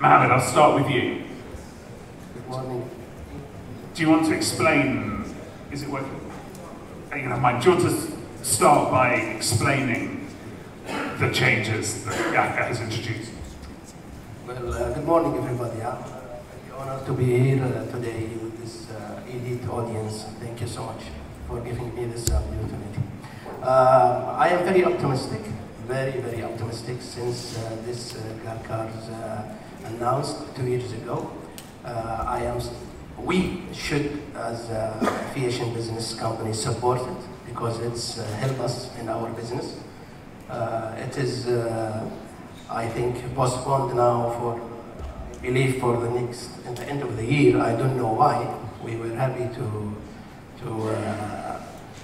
Mohammed, I'll start with you. Good morning. Do you want to explain, is it working? You can have mine. Do you want to start by explaining the changes that GACA has introduced? Well, uh, good morning, everybody. I'm uh, honored to be here uh, today with this uh, elite audience. Thank you so much for giving me this opportunity. Uh, I am very optimistic, very, very optimistic since uh, this uh, GACAR's uh, announced two years ago. Uh, I am, we should, as a aviation business company, support it because it's uh, helped us in our business. Uh, it is, uh, I think, postponed now for, I believe, for the next, at the end of the year. I don't know why. We were happy to, to uh,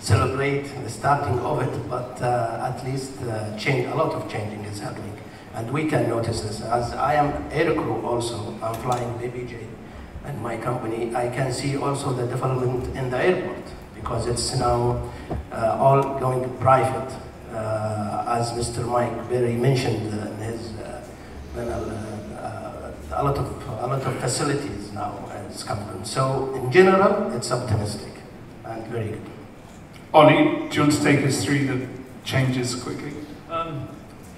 celebrate the starting of it, but uh, at least uh, change, a lot of changing is happening. And we can notice this. As I am aircrew also, I'm flying BBJ and my company, I can see also the development in the airport because it's now uh, all going private. Uh, as Mr. Mike Berry mentioned in his panel, uh, uh, a lot of a lot of facilities now is coming. So in general, it's optimistic and very good. Ollie, do you want to take us through the changes quickly? Um,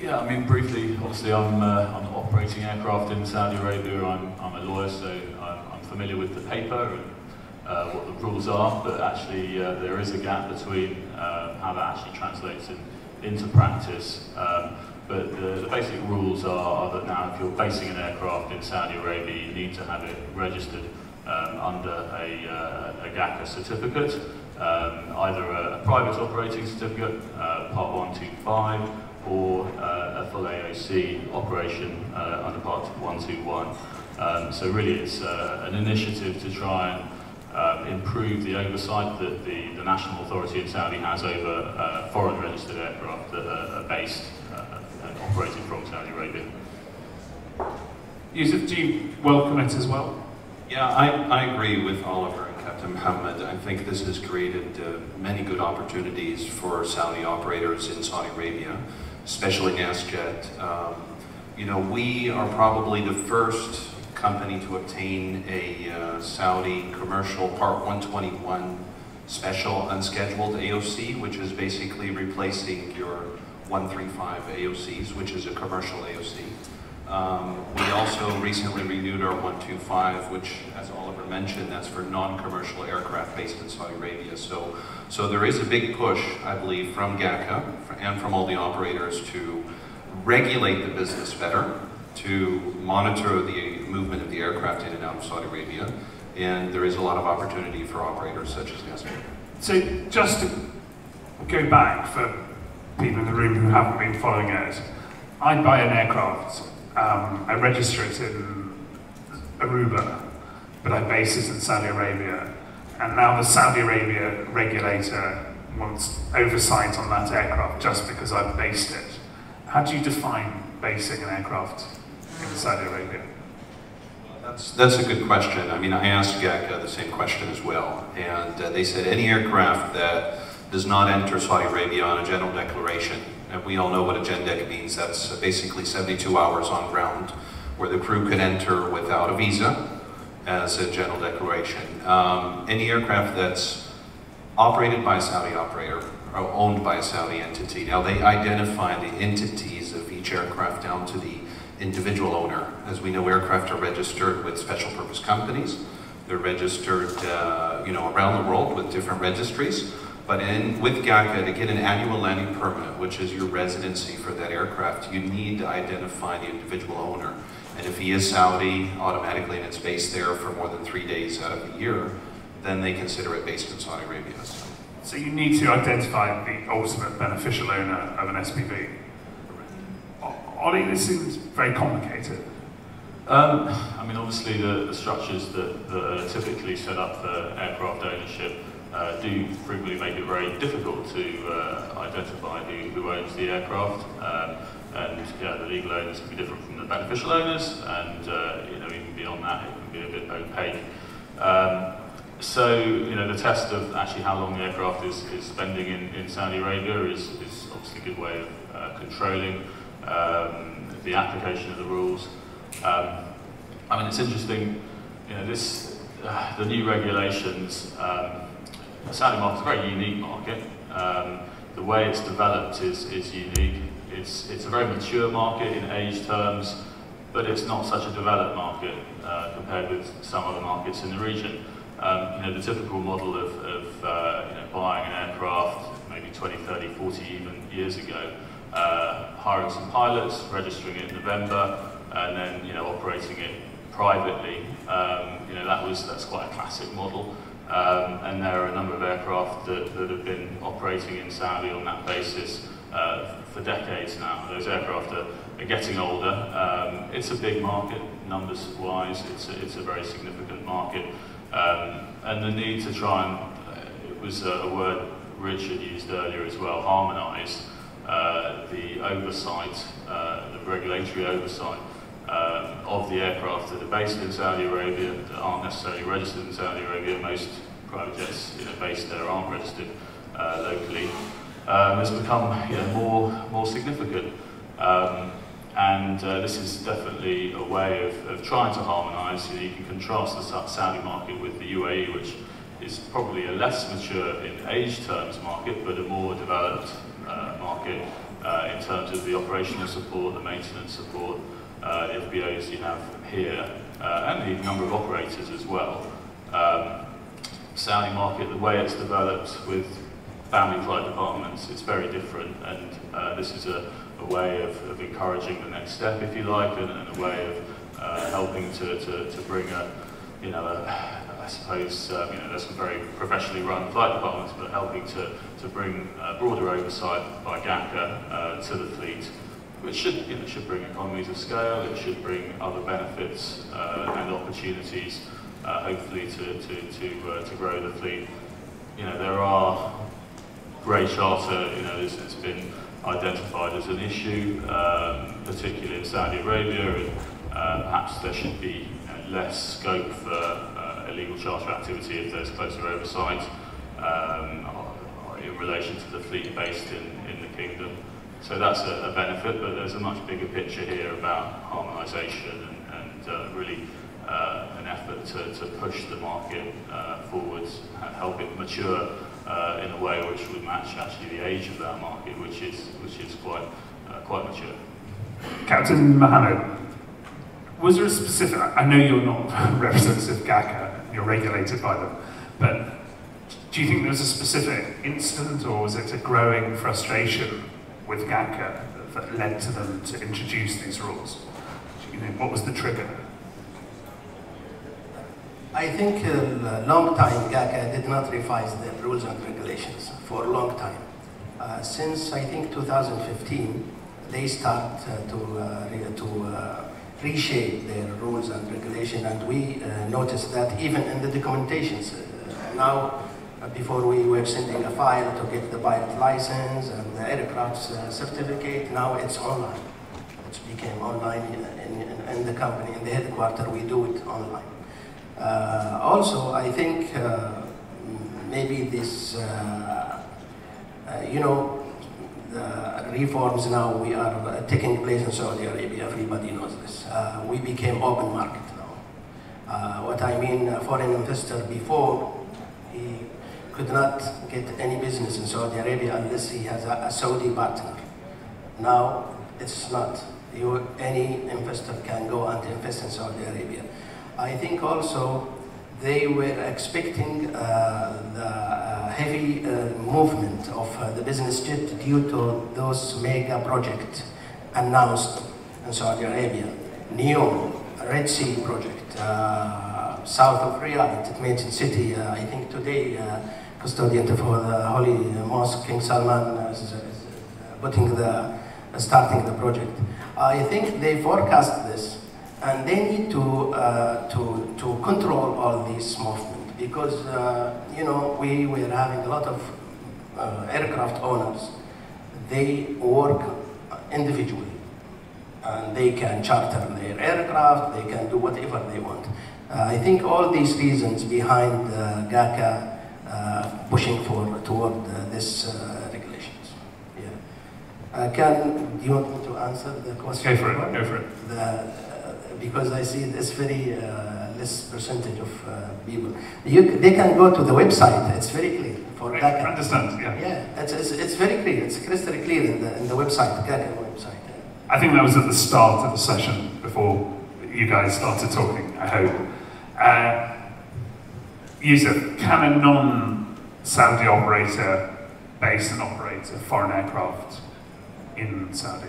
yeah, I mean, briefly, obviously I'm, uh, I'm operating aircraft in Saudi Arabia. I'm, I'm a lawyer, so I'm, I'm familiar with the paper and uh, what the rules are, but actually uh, there is a gap between uh, how that actually translates in, into practice. Um, but the, the basic rules are, are that now if you're basing an aircraft in Saudi Arabia, you need to have it registered um, under a, uh, a GACA certificate, um, either a, a private operating certificate, uh, Part 125, or uh, a full AOC operation uh, under Part 121. Um, so really it's uh, an initiative to try and um, improve the oversight that the, the national authority in Saudi has over uh, foreign registered aircraft that are, are based uh, and operating from Saudi Arabia. Yusuf, do you welcome it as well? Yeah, I, I agree with Oliver and Captain Mohammed. I think this has created uh, many good opportunities for Saudi operators in Saudi Arabia, especially NASJET. Um, you know, we are probably the first company to obtain a uh, Saudi commercial Part 121 special unscheduled AOC, which is basically replacing your 135 AOCs, which is a commercial AOC. Um, we also recently renewed our 125, which, as Oliver mentioned, that's for non-commercial aircraft based in Saudi Arabia. So, so there is a big push, I believe, from GACA and from all the operators to regulate the business better, to monitor the movement of the aircraft in and out of Saudi Arabia, and there is a lot of opportunity for operators such as NasJet. So just to go back for people in the room who haven't been following it, I'd buy an aircraft, um, I register it in Aruba, but I base it in Saudi Arabia, and now the Saudi Arabia regulator wants oversight on that aircraft just because I've based it. How do you define basing an aircraft in Saudi Arabia? That's, that's a good question. I mean, I asked GACA the same question as well, and uh, they said any aircraft that does not enter Saudi Arabia on a general declaration, and we all know what a GenDec means, that's basically 72 hours on ground, where the crew could enter without a visa as a general declaration. Um, any aircraft that's operated by a Saudi operator, or owned by a Saudi entity, now they identify the entities of each aircraft down to the individual owner. As we know, aircraft are registered with special purpose companies. They're registered, uh, you know, around the world with different registries. But in, with GACA, to get an annual landing permit, which is your residency for that aircraft, you need to identify the individual owner. And if he is Saudi, automatically, and it's based there for more than three days out of the year, then they consider it based in Saudi Arabia. So. So you need to identify the ultimate beneficial owner of an SPV. Ollie, this seems very complicated. Um, I mean, obviously the, the structures that, that, are typically set up for aircraft ownership uh, do frequently make it very difficult to uh, identify who, who, owns the aircraft. Um, and yeah, the legal owners can be different from the beneficial owners, and uh, you know, even beyond that, it can be a bit opaque. Um, so, you know, the test of actually how long the aircraft is, is spending in, in Saudi Arabia is, is obviously a good way of uh, controlling um, the application of the rules. Um, I mean, it's interesting, you know, this, uh, the new regulations, um, the Saudi market is a very unique market. Um, the way it's developed is, is unique. It's, it's a very mature market in age terms, but it's not such a developed market uh, compared with some other markets in the region. Um, you know, the typical model of, of uh, you know, buying an aircraft maybe 20, 30, 40 even years ago, uh, hiring some pilots, registering it in November, and then you know operating it privately. Um, you know that was that's quite a classic model. Um, and there are a number of aircraft that, that have been operating in Saudi on that basis uh, for decades now. Those aircraft are, are getting older. Um, it's a big market, numbers-wise. It's a, it's a very significant market. Um, and the need to try and, uh, it was a, a word Richard used earlier as well, harmonise uh, the oversight, uh, the regulatory oversight um, of the aircraft that are based in Saudi Arabia, that aren't necessarily registered in Saudi Arabia. Most private jets you know, based there aren't registered uh, locally. Um, has become you know, more, more significant. Um, and uh, this is definitely a way of, of trying to harmonise. You, know, you can contrast the Saudi market with the UAE, which is probably a less mature in age terms market, but a more developed uh, market uh, in terms of the operational support, the maintenance support, uh, FBOs you have here, uh, and the number of operators as well. Um, Saudi market, the way it's developed with family flight departments, it's very different, and uh, this is a, a way of, of, encouraging the next step, if you like, and, and a way of uh, helping to, to, to, bring a, you know, a, I suppose, um, you know, there's some very professionally run flight departments, but helping to, to bring broader oversight by GACA uh, to the fleet which should, should bring economies of scale, it should bring other benefits uh, and opportunities, uh, hopefully to, to, to, uh, to grow the fleet. You know, there are grey charter, you know, it's, it's been identified as an issue, um, particularly in Saudi Arabia, and uh, perhaps there should be you know, less scope for uh, illegal charter activity if there's closer oversight um, in relation to the fleet based in, in the kingdom. So that's a, a, benefit, but there's a much bigger picture here about harmonisation and, and uh, really uh, an effort to, to push the market uh, forwards, help it mature uh, in a way which would match actually the age of that market, which is, which is quite, uh, quite mature. Captain Mohammed, was there a specific, I know you're not representative of GACA, you're regulated by them, but do you think there was a specific incident or was it a growing frustration with GACA that led to them to introduce these rules? You know, what was the trigger? I think a uh, long time GACA did not revise their rules and regulations for a long time. Uh, since I think 2015, they start uh, to, uh, to uh, reshape their rules and regulation and we uh, noticed that even in the documentations. now before we were sending a file to get the pilot license and the aircraft uh, certificate, now it's online. It became online in, in, in, the company, in the headquarters, we do it online. Uh, also, I think uh, maybe this, uh, uh, you know, the reforms now we are uh, taking place in Saudi Arabia, everybody knows this. we became open market now. what I mean, foreign investor before, could not get any business in Saudi Arabia unless he has a, a Saudi partner. Now, it's not. You, any investor can go and invest in Saudi Arabia. I think also they were expecting uh, the uh, heavy uh, movement of uh, the business jet due to those mega projects announced in Saudi Arabia. NEOM, Red Sea project, uh, south of Riyadh, mentioned city, uh, I think today custodian for the Holy Mosque, King Salman uh, is, is putting the, starting the project. I think they forecast this and they need to, uh, to, to control all this movement because, uh, you know, we were having a lot of uh, aircraft owners. They work individually and they can charter their aircraft, they can do whatever they want. Uh, I think all these reasons behind uh, GACA uh, pushing for toward uh, this uh, regulations. Yeah. can do you want me to answer the question? Go for it. Go for it. The, because I see it's very uh, less percentage of uh, people. You, they can go to the website. It's very clear for I GACA. understand, yeah. Yeah, it's, it's, it's very clear. It's crystal clear in the, in the website, the website. yeah. I think that was at the start of the session before you guys started talking, I hope. Uh, Can a non-Saudi operator base and operate a foreign aircraft in Saudi?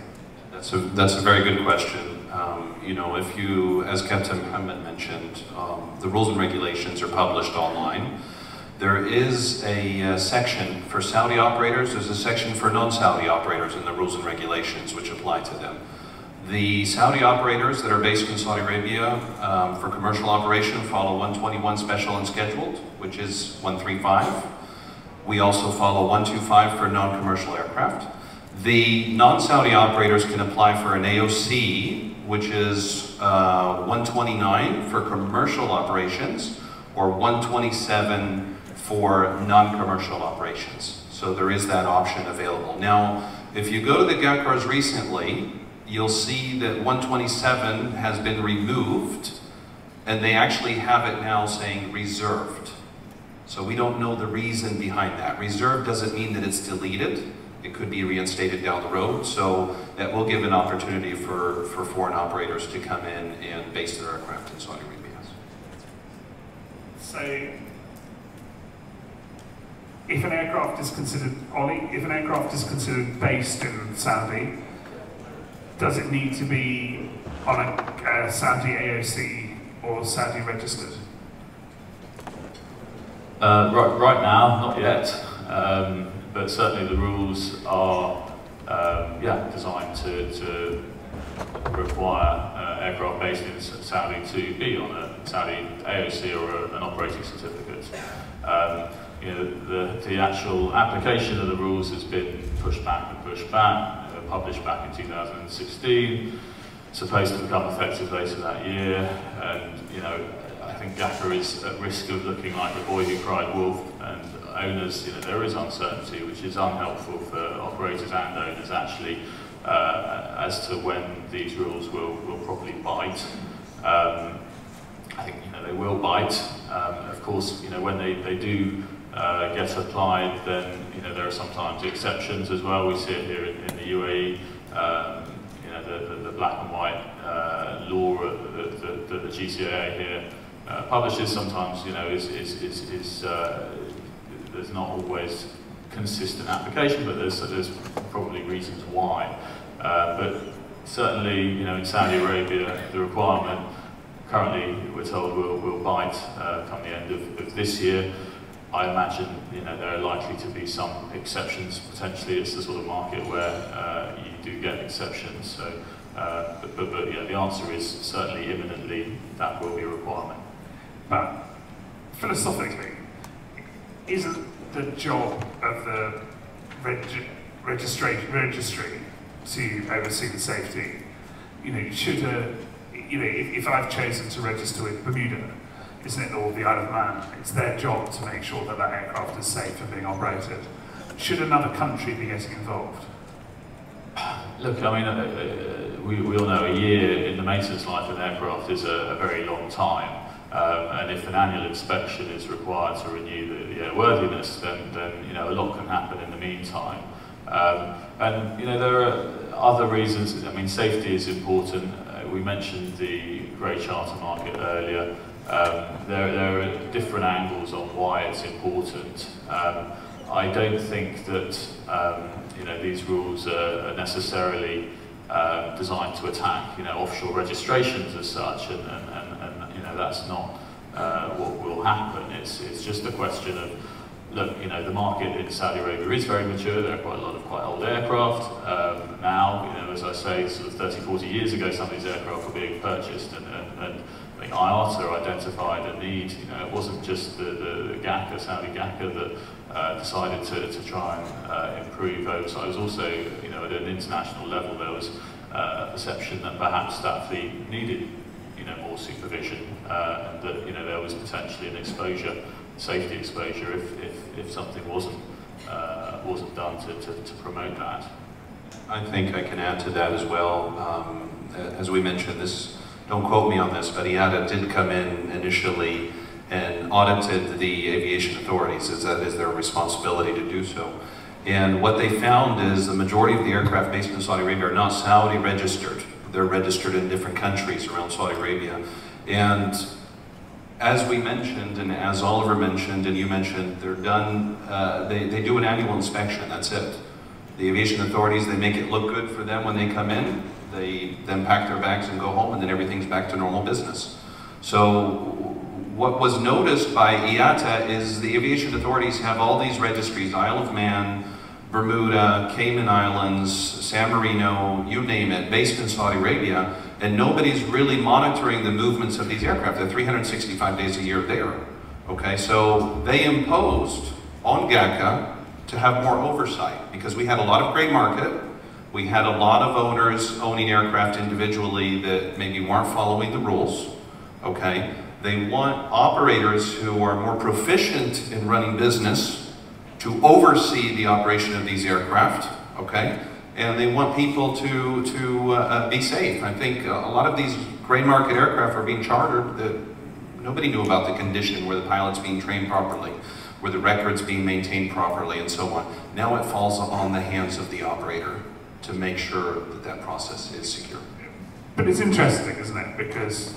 That's a, that's a very good question. Um, you know, if you, as Captain Muhammad mentioned, um, the rules and regulations are published online. There is a uh, section for Saudi operators, there's a section for non-Saudi operators in the rules and regulations which apply to them. The Saudi operators that are based in Saudi Arabia um, for commercial operation follow 121 special and scheduled, which is 135. We also follow 125 for non-commercial aircraft. The non-Saudi operators can apply for an AOC, which is uh, 129 for commercial operations, or 127 for non-commercial operations. So there is that option available. Now, if you go to the GACARs recently, you'll see that 127 has been removed, and they actually have it now saying reserved. So we don't know the reason behind that. Reserved doesn't mean that it's deleted. It could be reinstated down the road. So that will give an opportunity for, for foreign operators to come in and base their aircraft in Saudi Arabia. So, if an aircraft is considered, Ollie, if an aircraft is considered based in Saudi, does it need to be on a uh, Saudi AOC or Saudi registered? Uh, right, right now, not yet, um, but certainly the rules are um, yeah, designed to, to require uh, aircraft based in Saudi to be on a Saudi AOC or a, an operating certificate. Um, you know, the, the actual application of the rules has been pushed back and pushed back, published back in 2016, supposed to become effective later that year, and you know, I think GACA is at risk of looking like the boy who cried wolf, and owners, you know, there is uncertainty, which is unhelpful for operators and owners actually, uh, as to when these rules will, will probably bite. Um, I think you know they will bite. Um, of course, you know when they, they do uh, get applied, then there are sometimes exceptions as well. We see it here in, in the UAE. Um, you know the, the, the, black and white uh, law that the, the, the, GCAA here uh, publishes sometimes you know is is is, is uh, there's not always consistent application, but there's there's probably reasons why. Uh, but certainly, you know, in Saudi Arabia, the requirement currently we're told will, will bite uh, come the end of, of, this year. I imagine you know there are likely to be some exceptions. Potentially, it's the sort of market where uh, you do get exceptions. So, uh, but, but, but, yeah, the answer is certainly imminently that will be a requirement. But philosophically, isn't the job of the reg registry to oversee the safety? You know, should a you know, if, if, I've chosen to register with Bermuda, isn't it, or the Isle of Man, it's their job to make sure that that aircraft is safe and being operated. Should another country be getting involved? Look, I mean, uh, uh, we, we, all know a year in the maintenance life of an aircraft is a, a very long time. Um, and if an annual inspection is required to renew the, the airworthiness, then, then you know a lot can happen in the meantime. Um, and you know there are other reasons. I mean, safety is important we mentioned the grey charter market earlier. Um, there, there are different angles on why it's important. Um, I don't think that um, you know these rules are, necessarily uh, designed to attack you know offshore registrations as such, and, and, and, and you know that's not uh, what will happen. It's it's just a question of look, you know, the market in Saudi Arabia is very mature. There are quite a lot of quite old aircraft. Um, now, you know, as I say, sort of 30, 40 years ago, some of these aircraft were being purchased and, and, think IATA identified a need. You know, it wasn't just the, the, the GACA, Saudi GACA, that uh, decided to, to try and uh, improve oversight. It was also, you know, at an international level, there was uh, a perception that perhaps that fleet needed, you know, more supervision uh, and that, you know, there was potentially an exposure safety exposure if, if, if something wasn't, uh, wasn't done to, to, to, promote that. I think I can add to that as well. Um, as we mentioned, this don't quote me on this, but IATA did come in initially and audited the aviation authorities, as that is their responsibility to do so. And what they found is the majority of the aircraft based in Saudi Arabia are not Saudi registered. They're registered in different countries around Saudi Arabia. And as we mentioned, and as Oliver mentioned, and you mentioned, they're done, uh, they, they do an annual inspection, that's it. The aviation authorities, they make it look good for them when they come in. They then pack their bags and go home, and then everything's back to normal business. So what was noticed by IATA is the aviation authorities have all these registries, Isle of Man, Bermuda, Cayman Islands, San Marino, you name it, based in Saudi Arabia, and nobody's really monitoring the movements of these aircraft. They're 365 days a year there. Okay, so they imposed on GACA to have more oversight because we had a lot of gray market. We had a lot of owners owning aircraft individually that maybe weren't following the rules. Okay, they want operators who are more proficient in running business to oversee the operation of these aircraft, okay? And they want people to, to uh, be safe. I think a lot of these gray market aircraft are being chartered that nobody knew about the condition where the pilot's being trained properly, where the record's being maintained properly, and so on. Now it falls on the hands of the operator to make sure that that process is secure. But it's interesting, isn't it? Because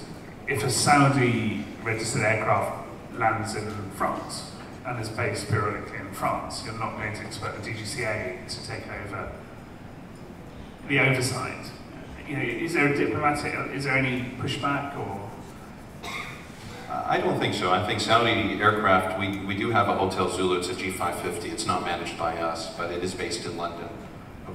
if a Saudi registered aircraft lands in France and is based periodically in France, you're not going to expect the DGCA to take over the oversight. You know, is there a diplomatic, is there any pushback or? I don't think so. I think Saudi aircraft, we, we do have a Hotel Zulu, it's a G550. It's not managed by us, but it is based in London,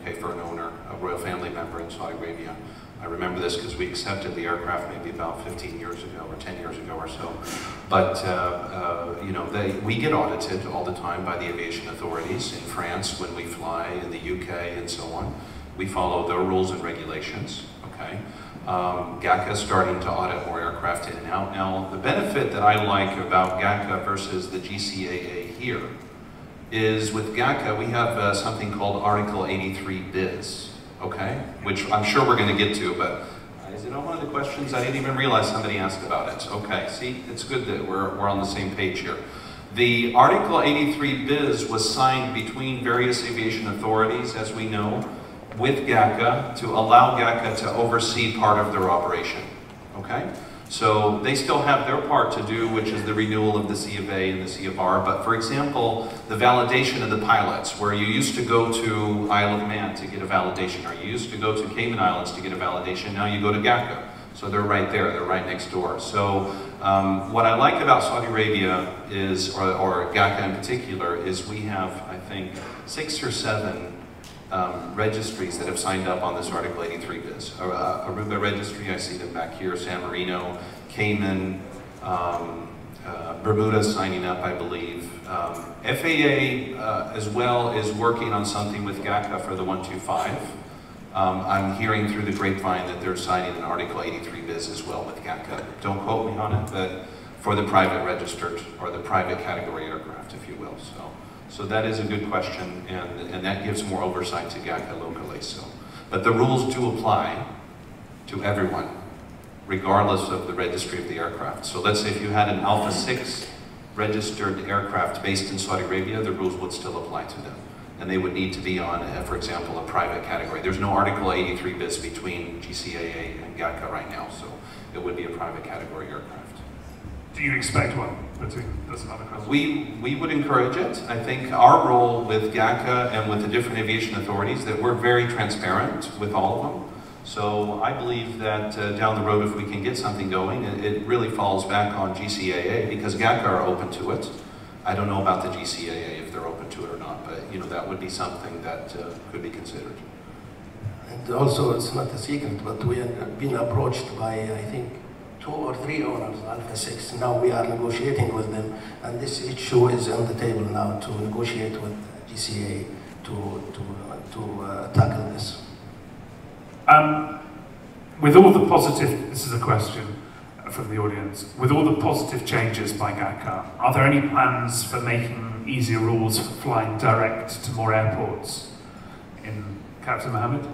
okay, for an owner, a royal family member in Saudi Arabia. I remember this because we accepted the aircraft maybe about 15 years ago or 10 years ago or so. But, uh, uh, you know, they, we get audited all the time by the aviation authorities in France when we fly, in the UK and so on. We follow their rules and regulations, okay? Um, GACA is starting to audit more aircraft in and out. Now, the benefit that I like about GACA versus the GCAA here is with GACA, we have uh, something called Article 83 BIS okay? Which I'm sure we're going to get to, but is it on one of the questions? I didn't even realize somebody asked about it. Okay, see, it's good that we're, we're on the same page here. The Article 83 BIS was signed between various aviation authorities, as we know, with GACA to allow GACA to oversee part of their operation, okay? So they still have their part to do, which is the renewal of the C of A and the C of R. But for example, the validation of the pilots, where you used to go to Isle of Man to get a validation, or you used to go to Cayman Islands to get a validation, now you go to GACA. So they're right there, they're right next door. So um, what I like about Saudi Arabia is, or, or GACA in particular, is we have, I think, six or seven um, registries that have signed up on this Article 83 BIS. Uh, Aruba registry, I see them back here, San Marino, Cayman, um, uh, Bermuda signing up, I believe. Um, FAA uh, as well is working on something with GACA for the 125. Um, I'm hearing through the grapevine that they're signing an Article 83 BIS as well with GACA. Don't quote me on it, but for the private registered or the private category aircraft, if you will. So. So that is a good question, and, and that gives more oversight to GACA locally. So, But the rules do apply to everyone, regardless of the registry of the aircraft. So let's say if you had an Alpha 6 registered aircraft based in Saudi Arabia, the rules would still apply to them. And they would need to be on, uh, for example, a private category. There's no Article 83 BIS between GCAA and GACA right now, so it would be a private category aircraft. Do you expect one? That's another question. We, we would encourage it. I think our role with GACA and with the different aviation authorities that we're very transparent with all of them. So I believe that uh, down the road, if we can get something going, it, it, really falls back on GCAA because GACA are open to it. I don't know about the GCAA if they're open to it or not, but you know that would be something that uh, could be considered. And also, it's not a secret, but we have been approached by, I think, two or three owners, Alpha 6. Now we are negotiating with them, and this issue is on the table now to negotiate with GCA to, to, to uh, tackle this. Um, with all the positive, this is a question from the audience, with all the positive changes by GACA, are there any plans for making easier rules for flying direct to more airports in Captain Mohammed?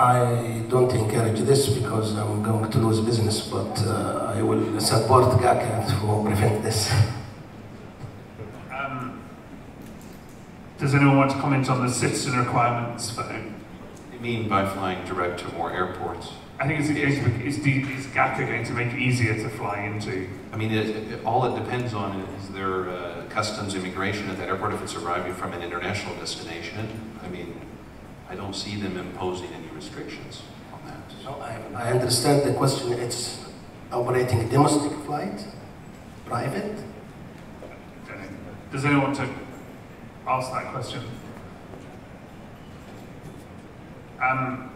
I don't encourage this because I'm going to lose business, but uh, I will support GACA to prevent this. Um, does anyone want to comment on the citizen requirements for You mean by flying direct to more airports? I think it's, it going to, is, D- GACA going to make it easier to fly into? I mean, it, it, all it depends on is their uh, customs immigration at that airport if it's arriving from an international destination. I mean, I don't see them imposing any restrictions on that. So I, I understand the question. It's operating domestic flight, private. Does anyone want to ask that question? Um,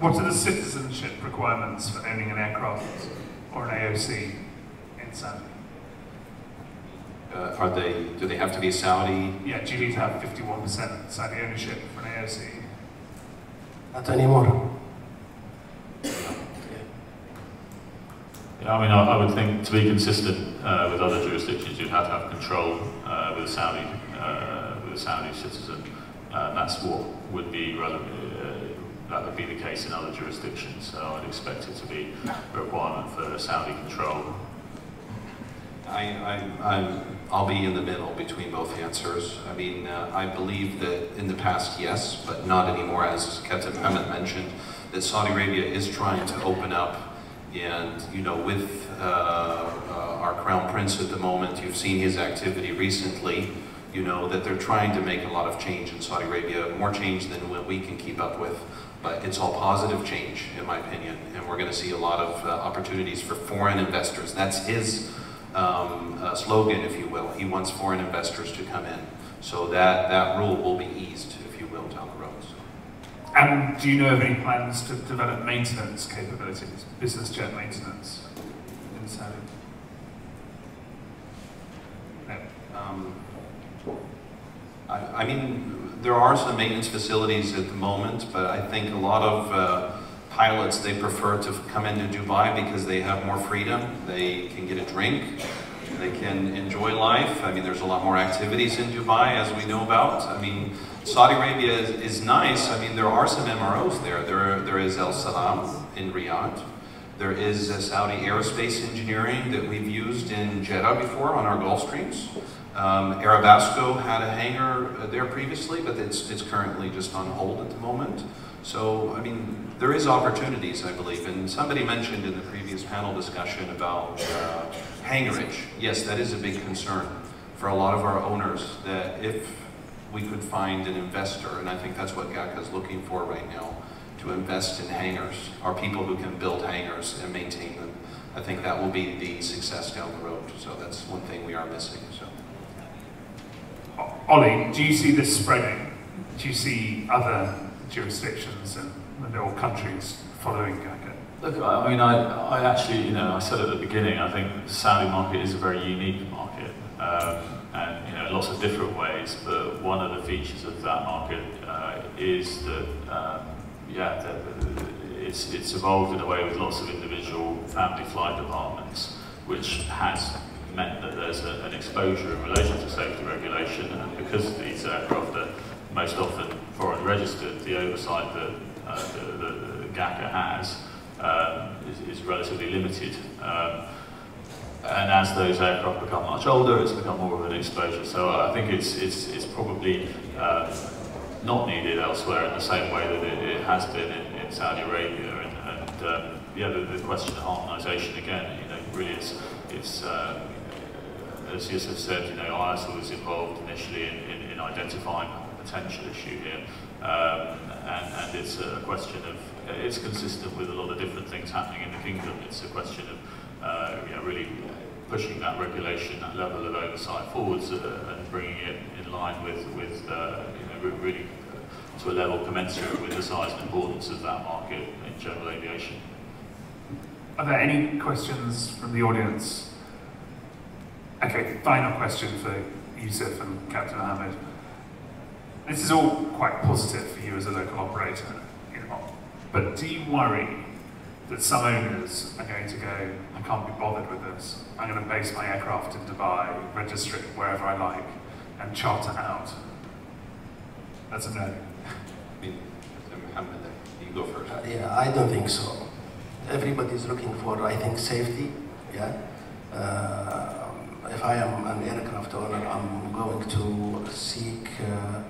what are the citizenship requirements for owning an aircraft or an AOC in Saudi? Uh, are they, do they have to be Saudi? Yeah, do you need to have 51% Saudi ownership for an AOC? Not anymore. Yeah, I mean, I, I would think to be consistent uh, with other jurisdictions, you'd have to have control uh, with a Saudi uh, with a Saudi citizen. Uh, that's what would be relevant. Uh, that would be the case in other jurisdictions. So I'd expect it to be a requirement for Saudi control. I, I, I'm, I'll be in the middle between both answers. I mean, uh, I believe that in the past, yes, but not anymore, as Captain Mohammed mentioned, that Saudi Arabia is trying to open up and, you know, with uh, uh, our Crown Prince at the moment, you've seen his activity recently, you know, that they're trying to make a lot of change in Saudi Arabia, more change than what we can keep up with. But it's all positive change, in my opinion, and we're going to see a lot of uh, opportunities for foreign investors. That's his um, uh, slogan, if you will. He wants foreign investors to come in. So that, that rule will be eased, if you will, down the road. And do you know of any plans to develop maintenance capabilities, business jet maintenance in Saudi? No. Um, I, I mean, there are some maintenance facilities at the moment, but I think a lot of uh, pilots, they prefer to come into Dubai because they have more freedom. They can get a drink. They can enjoy life. I mean, there's a lot more activities in Dubai, as we know about. I mean, Saudi Arabia is, is nice. I mean, there are some MROs there. There, there is El Salam in Riyadh. There is Saudi aerospace engineering that we've used in Jeddah before on our Gulfstreams. Um, Arabasco had a hangar uh, there previously, but it's, it's currently just on hold at the moment. So, I mean, there is opportunities, I believe. And somebody mentioned in the previous panel discussion about uh, hangarage. Yes, that is a big concern for a lot of our owners, that if we could find an investor, and I think that's what GACA is looking for right now, to invest in hangars, are people who can build hangars and maintain them. I think that will be the success down the road. So that's one thing we are missing. So. Ollie, do you see this spreading? Do you see other jurisdictions and or countries following GACA? Look, I mean, I, I actually, you know, I said at the beginning, I think the Saudi market is a very unique market, um, and you know, lots of different ways. But one of the features of that market uh, is that, um, yeah, that it's it's evolved in a way with lots of individual family flight departments, which has meant that there's a, an exposure in relation to safety regulation, and because these aircraft are most often foreign registered, the oversight that uh, the, the, the GACA has um, is, is, relatively limited. Um, and as those aircraft become much older, it's become more of an exposure. So I think it's, it's, it's probably uh, not needed elsewhere in the same way that it, it has been in, in, Saudi Arabia. And, and um, yeah, the, the, question of harmonisation again, you know, really it's, it's uh, as Yusuf said, you know, IASA was involved initially in, in, in identifying a potential issue here. Um, and, and, it's a question of, it's consistent with a lot of different things happening in the kingdom. It's a question of, uh, really pushing that regulation, that level of oversight forwards uh, and bringing it in line with, with uh, you know, really to a level commensurate with the size and importance of that market in general aviation. Are there any questions from the audience? Okay, final question for Yusuf and Captain Ahmed. This is all quite positive for you as a local operator, you know, but do you worry that some owners are going to go, I can't be bothered with this, I'm going to base my aircraft in Dubai, register it wherever I like, and charter out? That's a no. I mean, Ahmed, you go first. Uh, yeah, I don't think so. Everybody's looking for, I think, safety. Yeah. Uh, if I am an aircraft owner, I'm going to seek uh,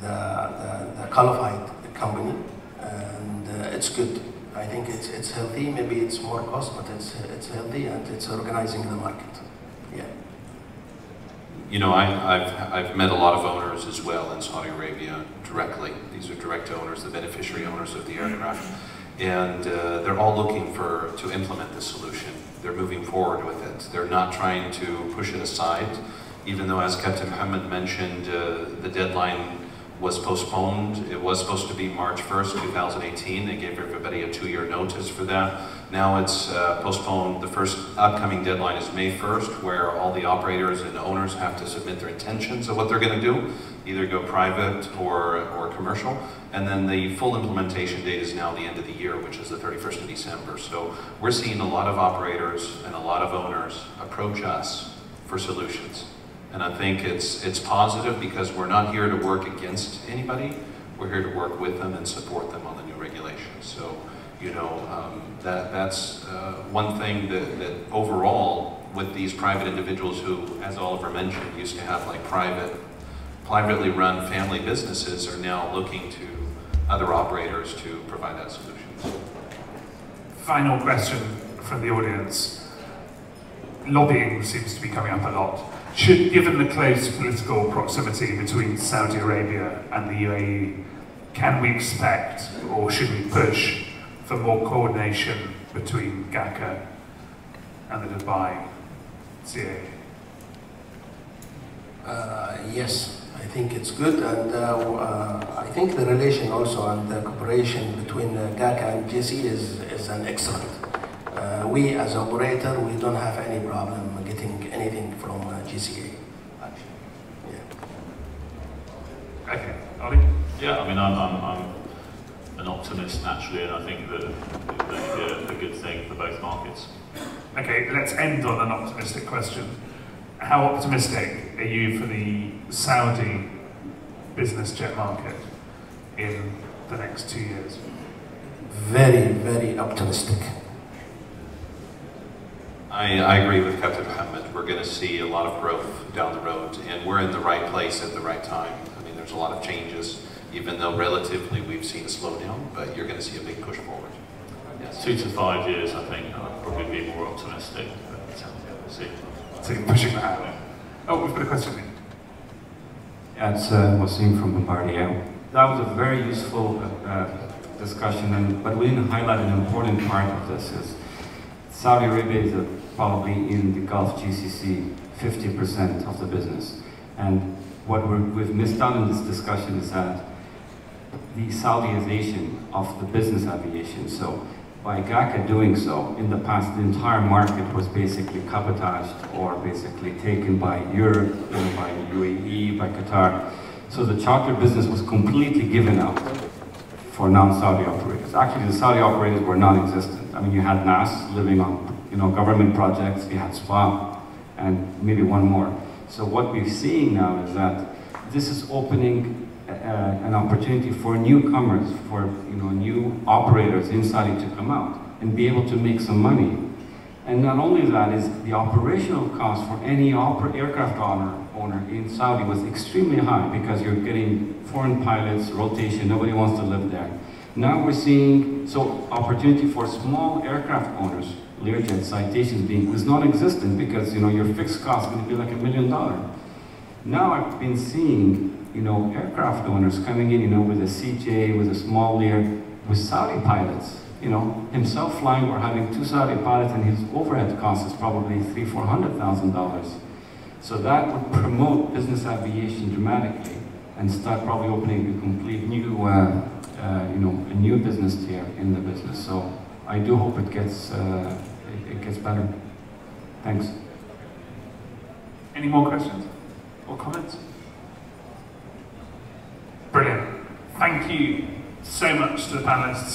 the, the, the qualified company, and uh, it's good. I think it's it's healthy. Maybe it's more cost, but it's it's healthy and it's organizing the market. Yeah. You know, I, have I've met a lot of owners as well in Saudi Arabia directly. These are direct owners, the beneficiary owners of the aircraft. And uh, they're all looking for to implement this solution. They're moving forward with it. They're not trying to push it aside, even though, as Captain Muhammad mentioned, uh, the deadline was postponed. It was supposed to be March 1st, 2018. They gave everybody a two-year notice for that. Now it's uh, postponed. The first upcoming deadline is May 1st, where all the operators and owners have to submit their intentions of what they're going to do, either go private or, or commercial. And then the full implementation date is now the end of the year, which is the 31st of December. So we're seeing a lot of operators and a lot of owners approach us for solutions. And I think it's, it's positive because we're not here to work against anybody. We're here to work with them and support them on the new regulations. So, you know, um, that, that's uh, one thing that, that overall with these private individuals who, as Oliver mentioned, used to have like private, privately run family businesses are now looking to other operators to provide that solution. Final question from the audience. Lobbying seems to be coming up a lot. Should, given the close political proximity between Saudi Arabia and the UAE, can we expect or should we push for more coordination between GACA and the Dubai CA? Uh, yes, I think it's good, and uh, uh, I think the relation also and the cooperation between uh, GACA and GC is, is an excellent. Uh, we as operator, we don't have any problem getting anything from uh, GCA. Actually, yeah. Okay, Ollie. Yeah, I mean, I'm, I'm, I'm an optimist naturally, and I think that it would be a, a good thing for both markets. Okay, let's end on an optimistic question. How optimistic are you for the Saudi business jet market in the next two years? Very, very optimistic. I, I agree with Captain Muhammad. We're going to see a lot of growth down the road, and we're in the right place at the right time. I mean, there's a lot of changes, even though relatively we've seen a slowdown, but you're going to see a big push forward. Yes. Two to five years, I think, I'd probably be more optimistic, but we'll see. So you're pushing that out. Oh, we've got a question here. Yeah, it's uh, Wasim from Bombardier. That was a very useful uh, uh, discussion, and, but we didn't highlight an important part of this is Saudi Arabia is a, probably in the Gulf GCC 50% of the business. And what we have missed out in this discussion is that the Saudiization of the business aviation. So by GACA doing so, in the past, the entire market was basically cabotaged or basically taken by Europe, or by UAE, by Qatar. So the charter business was completely given out for non-Saudi operators. Actually, the Saudi operators were non-existent. I mean, you had NAS living on, you know, government projects, you had SWA, and maybe one more. So what we're seeing now is that this is opening uh, an opportunity for newcomers, for you know, new operators in Saudi to come out and be able to make some money. And not only that is the operational cost for any aircraft owner, owner in Saudi was extremely high because you're getting foreign pilots, rotation, nobody wants to live there. Now we're seeing, so opportunity for small aircraft owners, Learjet citations being, was non-existent because you know your fixed cost is going to be like a million dollars. Now I've been seeing you know, aircraft owners coming in, you know, with a CJ, with a small Lear, with Saudi pilots, you know, himself flying or having two Saudi pilots and his overhead cost is probably three, four hundred thousand dollars. So that would promote business aviation dramatically and start probably opening a complete new, uh, uh, you know, a new business tier in the business. So I do hope it gets, uh, it, it gets better. Thanks. Any more questions or comments? Brilliant. Thank you so much to the panelists.